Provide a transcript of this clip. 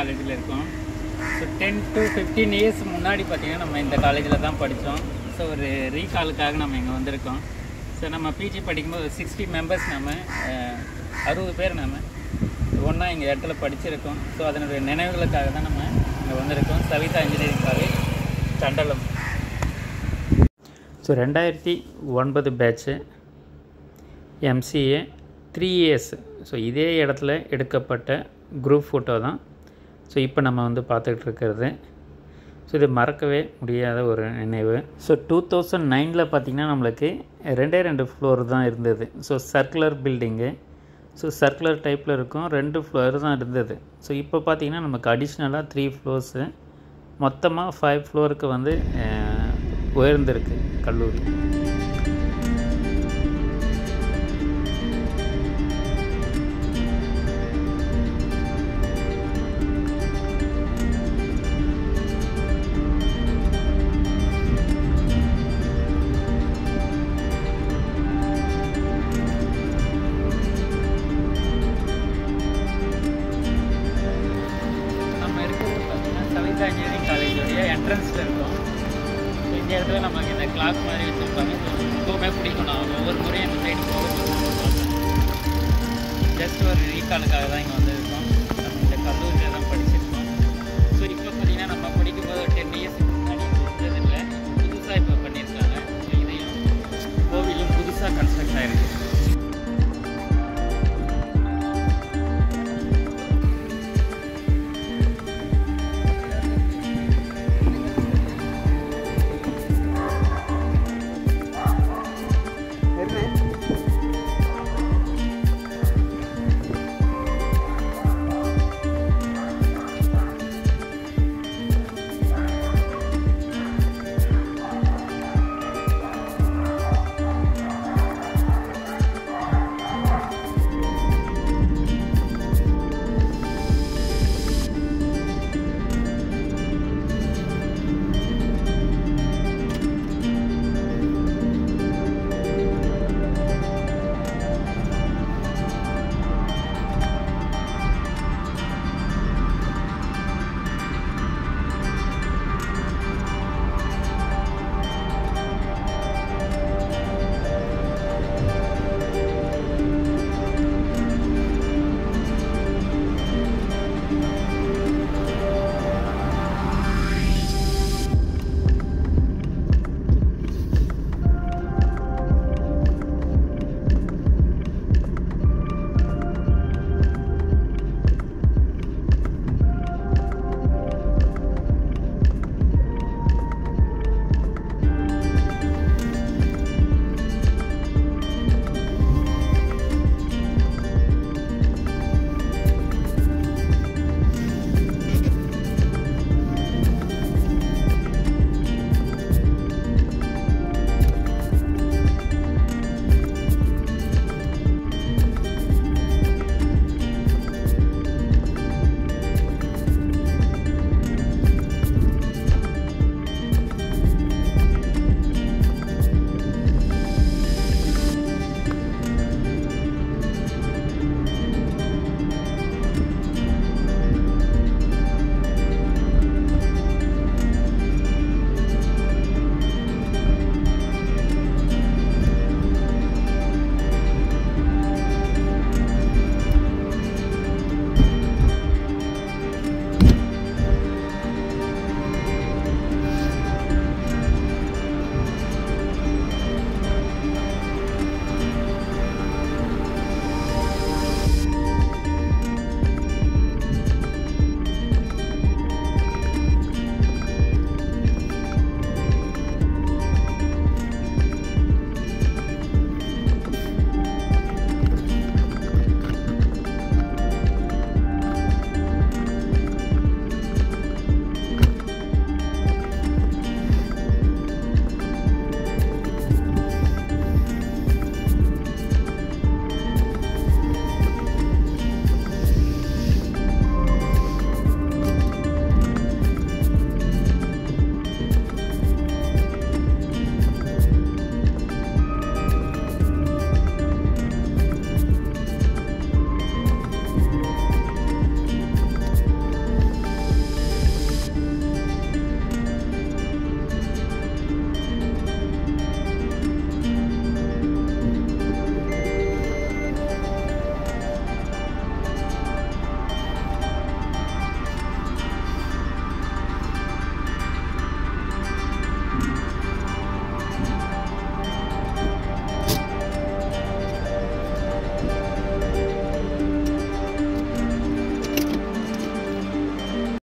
காலேஜில் இருக்கோம். So ten to fifteen years முன்னாடி பார்த்தீங்கன்னா நம்ம இந்த காலேஜில் தான் படித்தோம். ஸோ ஒரு ரீகாலுக்காக நம்ம இங்கே வந்திருக்கோம். ஸோ நம்ம பிஜி படிக்கும்போது சிக்ஸ்டி மெம்பர்ஸ் நம்ம அறுபது பேர் நம்ம ஒன்றா இங்கே இடத்துல படிச்சிருக்கோம். ஸோ அதனுடைய நினைவுகளுக்காக தான் நம்ம இங்கே வந்திருக்கோம். Savitha engineering college Thandalam. So ரெண்டாயிரத்தி ஒன்பது batch MCA three years so இதே இடத்துல எடுக்கப்பட்ட குரூப் ஃபோட்டோ தான் ஸோ இப்போ நம்ம வந்து பார்த்துக்கிட்டு இருக்கிறது. ஸோ இது மறக்கவே முடியாத ஒரு நினைவு. ஸோ டூ தௌசண்ட் நைனில் பார்த்திங்கன்னா நம்மளுக்கு ரெண்டே ரெண்டு ஃப்ளோர் தான் இருந்தது. So circular building so circular டைப்பில் இருக்கும். ரெண்டு ஃப்ளோர் தான் இருந்தது. ஸோ இப்போ பார்த்திங்கன்னா நமக்கு அடிஷ்னலாக த்ரீ ஃப்ளோர்ஸு மொத்தமாக ஃபைவ் ஃப்ளோருக்கு வந்து உயர்ந்திருக்கு கல்லூரி. என்ட்ரன்ஸில் இருக்கும். இந்த இடத்துல நமக்கு இந்த கிளாக் மாதிரி வச்சுருப்பாங்க. ரொம்பவுமே பிடிக்கும் நான் ஒவ்வொரு முறையும் இந்த சைடு போக ஜஸ்ட் ஒரு ரீகாலுக்காக தான் இங்கே